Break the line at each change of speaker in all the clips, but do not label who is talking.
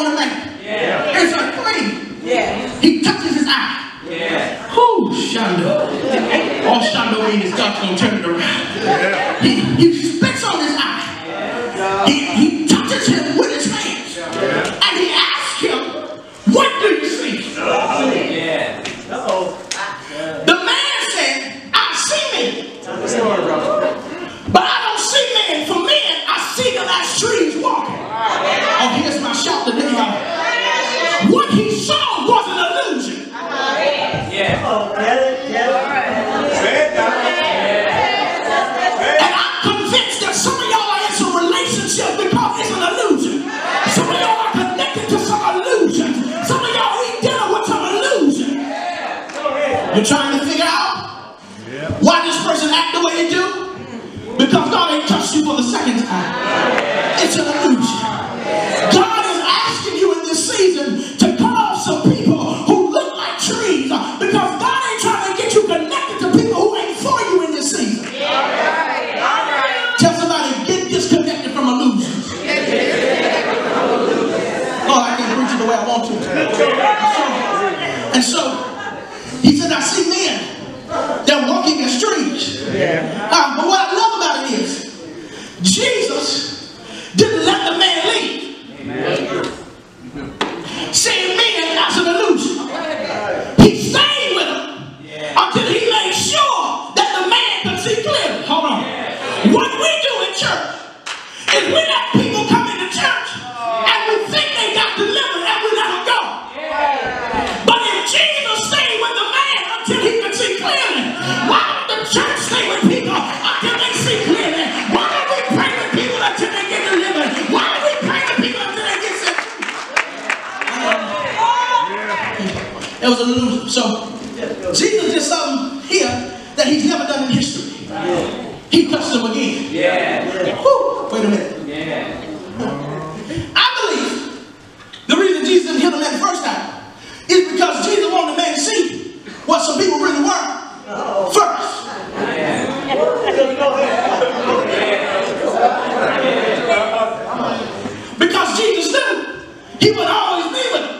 on the man.
Yeah.
It's unclean.
Yeah.
He touches his eye.
Yeah.
Whoo, Shando. All Shando means is God's gonna turn it around. He, he spits on his eye. He, he touches him with his hands. And he asks him, What do you see?
Yeah.
The man said, I see men. But I don't see men. For men, I see them as trees walking. Oh, here's my shout today, y'all. What he saw was an illusion.
Yeah.
And I'm convinced that some of y'all are in some relationship because it's an illusion. Some of y'all are connected to some illusion. Some of y'all dealing with some illusion. You're trying to because God ain't trying to get you connected to people who ain't for you in this season. Tell somebody, get disconnected from illusions. Lord, I can't preach it the way I want to. And so, he said, I see men. They're walking as trees. Uh, but what I love about it is, Jesus didn't let the man leave. Seeing men as an illusion. He stayed with him until he made sure that the man could see clearly. Hold on. What we do in church is we let people come into church and we think they got delivered and we let them go. But if Jesus stayed with the man until he could see clearly, why don't the church stay with people until they see clearly? Why don't we pray with people until they get delivered? Why don't we pray with people until they get set free? It was an illusion. So Jesus did something here that he's never done in history. He touched them again.
Yeah.
Whew, wait a minute.
Yeah.
I believe the reason Jesus didn't heal the man the first time is because Jesus wanted the man to see what some people really were first. Because Jesus knew he would always be with him.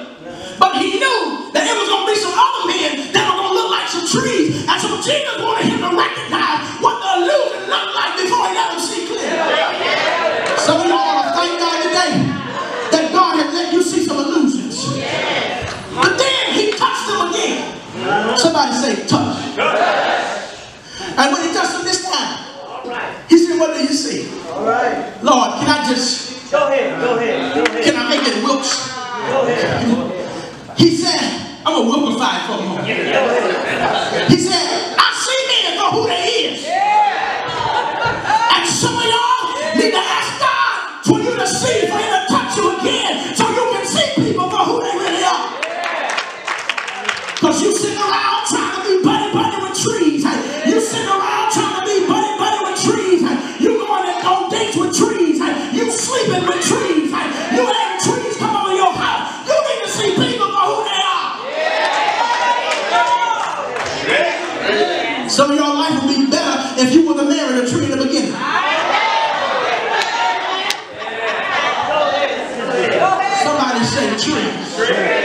But he knew that there was going to be some other men that were going to look like some trees. Jesus wanted him to recognize what the illusion looked like before he let him see clearly. Some of y'all want to thank God today that God had let you see some illusions. But then he touched them again. Somebody say, touch. And when he touched them this time, he said, what do you see? Lord, can I just,
Go ahead, go ahead, go ahead,
can I make it Wilkes?
go ahead.
He said, I'm a Wilkified for a moment. He said, tree. Y'all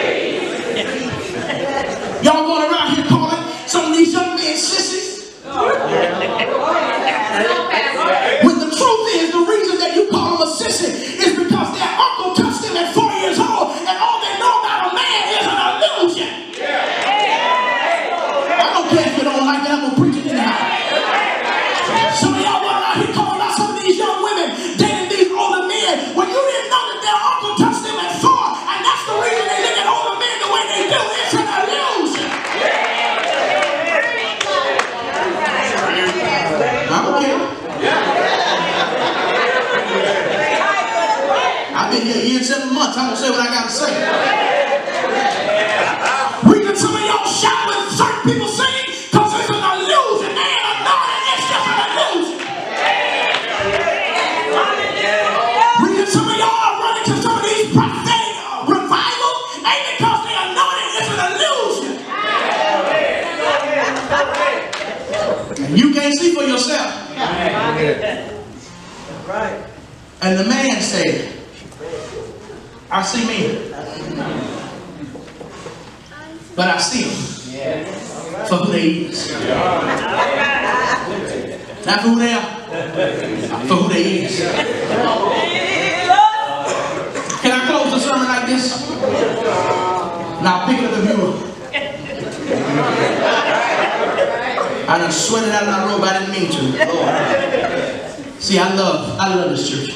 certain people see, because it's an illusion. They ain't anointed. It's just an illusion. We get some of y'all running to some of these prophetic revivals ain't because they anointed. It's an illusion. You can't see for yourself.
Right.
And the man said, I see me. But I see him. For who Not for who they are. For who they is. Can I close the sermon like this? Now pick up the viewer. I done sweated out of my robe. I didn't mean to. Lord. See, I love, I love this church.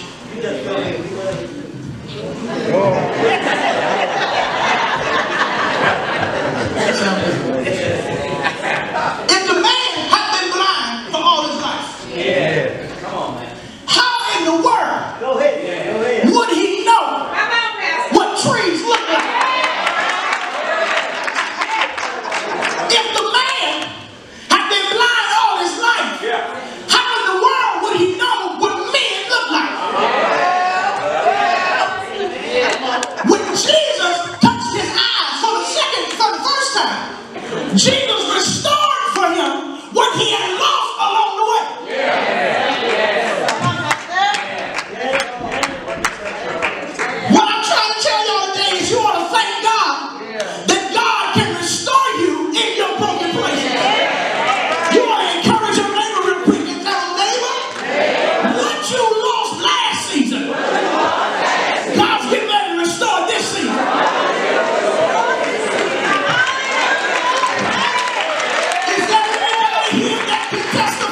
Jesus. Pastor